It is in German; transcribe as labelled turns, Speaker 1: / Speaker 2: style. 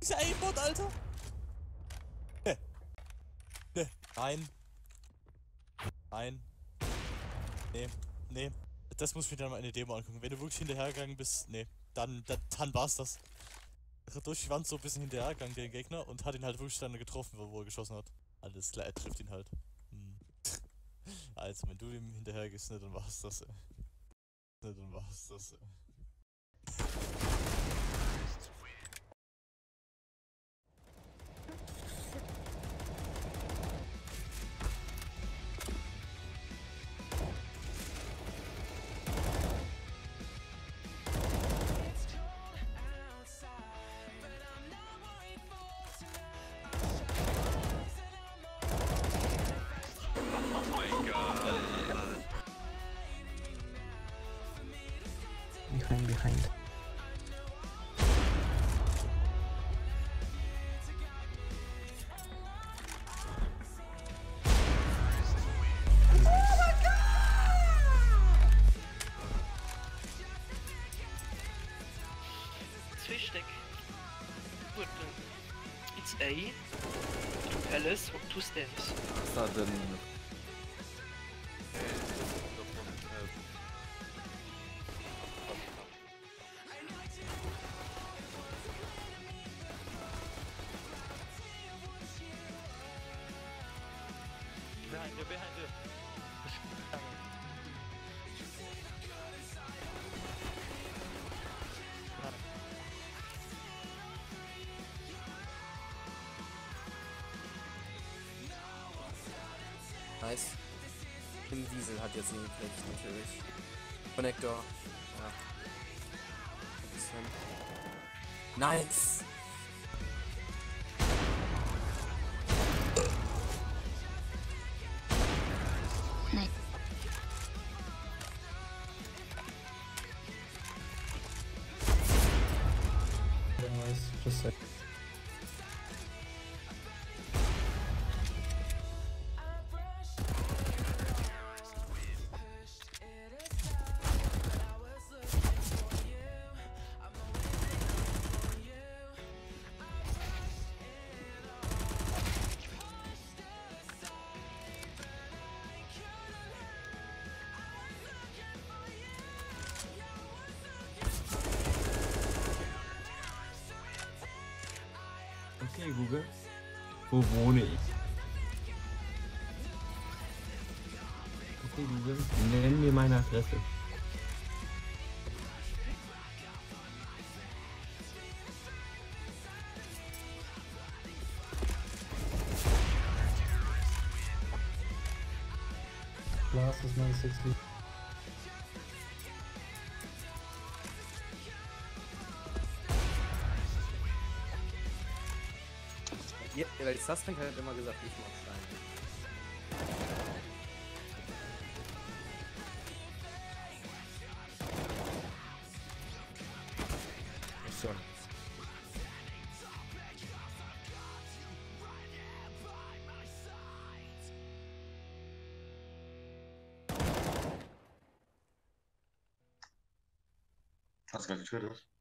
Speaker 1: Dieser Aimbot, Alter! Ne. Ne. Nein. Nein. Nee. Nee. Das muss ich mir dann mal in der Demo angucken. Wenn du wirklich hinterhergegangen bist, nee. Dann, dann, dann war's das. Er durch die Wand so ein bisschen hinterhergegangen, den Gegner, und hat ihn halt wirklich dann getroffen, wo er geschossen hat. Alles klar, er trifft ihn halt. Hm. Also, wenn du ihm hinterher gehst, ne, dann war's das, ey. Ne, dann war's das, ey.
Speaker 2: behind, behind.
Speaker 3: Good. It's A. Palace, two steps.
Speaker 4: Suddenly.
Speaker 5: Behind you.
Speaker 6: Nice. Im Diesel hat jetzt hingekriegt, natürlich. Connector. Ja. Nice!
Speaker 2: Nice, Okay, Google. Wo wohne ich? Okay, Google. Nenn mir meine Adresse. Last is 960.
Speaker 6: Ja, weil Suspect hat immer gesagt, ich mach Steine.
Speaker 4: Schon.
Speaker 7: Hast du gerade getötet?